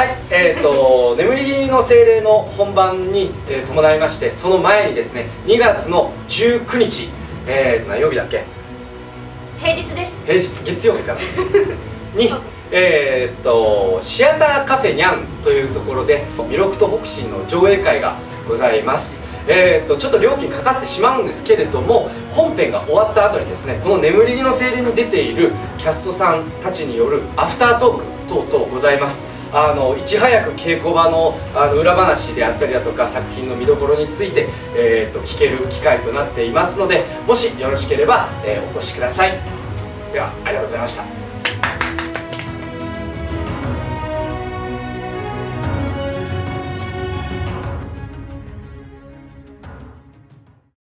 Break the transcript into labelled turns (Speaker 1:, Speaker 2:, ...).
Speaker 1: はい、えーと眠り木の精霊の本番に、えー伴いましてその前にですね2月の19日、えー、何曜日だっけ？
Speaker 2: 平日です。
Speaker 1: 平日月曜日かな。にえー、とシアターカフェニャンというところで「弥勒と北進」の上映会がございますえー、とちょっと料金かかってしまうんですけれども本編が終わった後にですねこの「眠り木の精霊」に出ているキャストさんたちによるアフタートーク等々ございます。あのいち早く稽古場のあの裏話であったりだとか作品の見どころについて、えー、と聞ける機会となっていますのでもしよろしければ、えーお越しください。ではありがとうございました。